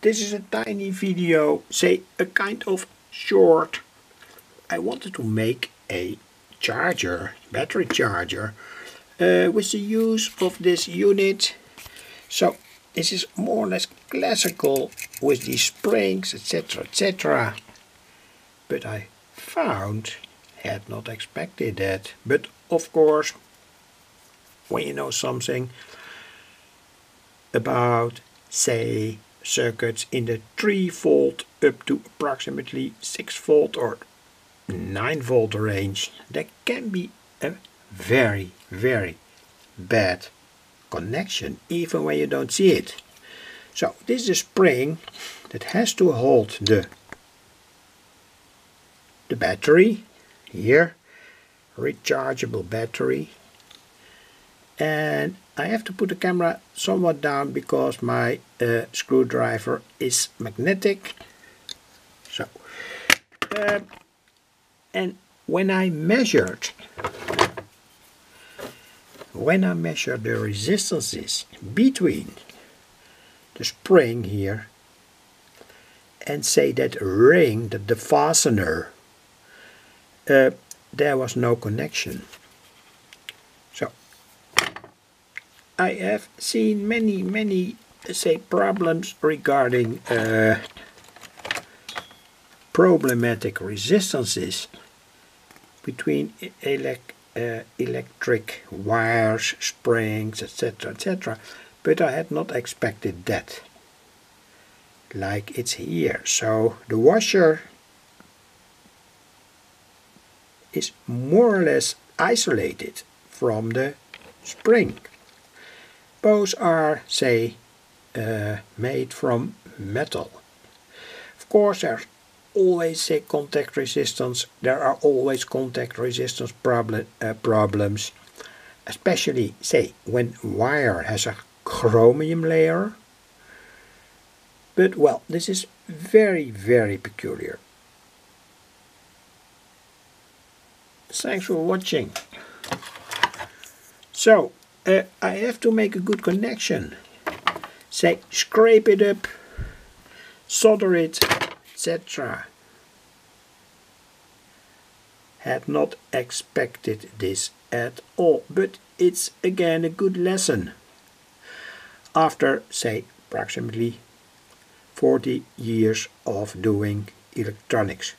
this is a tiny video, say a kind of short. I wanted to make a charger, battery charger, uh, with the use of this unit. So this is more or less classical with these springs, etc, etc. But I found, had not expected that. But of course, when you know something about, say, circuits in the 3 volt up to approximately 6 volt or 9 volt range, there can be a very, very bad connection, even when you don't see it. So this is a spring that has to hold the, the battery here, rechargeable battery. And I have to put the camera somewhat down because my uh, screwdriver is magnetic. So, uh, and when I measured when I measure the resistances between the spring here and say that ring, that the fastener, uh, there was no connection. So I have seen many, many, say, problems regarding uh, problematic resistances between uh, electric wires, springs, etc., etc. But I had not expected that, like it's here. So the washer is more or less isolated from the spring. Both are, say, uh, made from metal. Of course, there's always say contact resistance. There are always contact resistance problem, uh, problems, especially say when wire has a chromium layer. But well, this is very, very peculiar. Thanks for watching. So, uh, I have to make a good connection. Say, scrape it up, solder it, etc. Had not expected this at all, but it's again a good lesson. After, say, approximately 40 years of doing electronics.